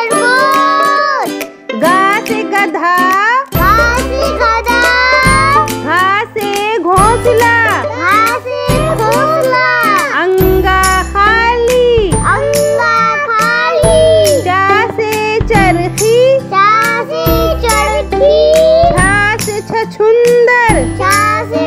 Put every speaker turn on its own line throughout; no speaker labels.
खरगोश।
गा से गधा।
घा से गधा।
घा से घोंसला।
घा से घोंसला।
अंगा खाली।
अंगा खाली।
चा से चरखी।
चा से चरखी
छा से छछुंदर
छा से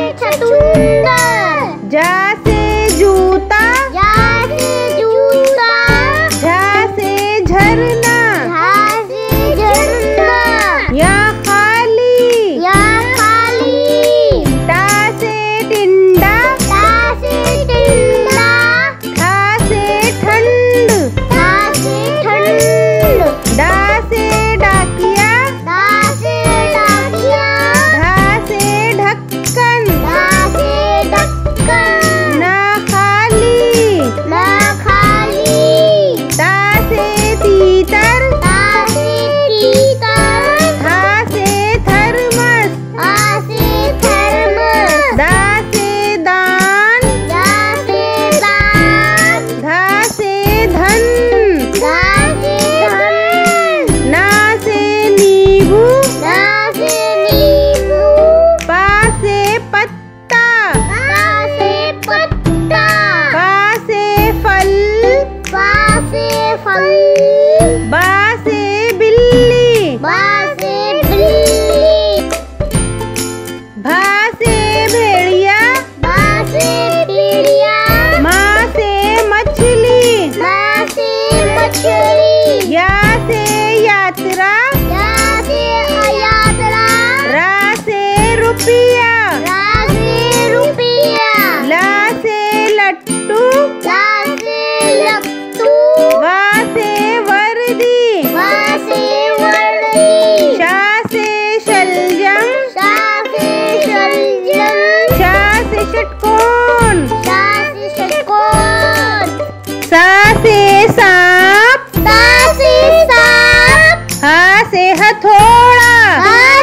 सेहत थोड़ा
हाँ।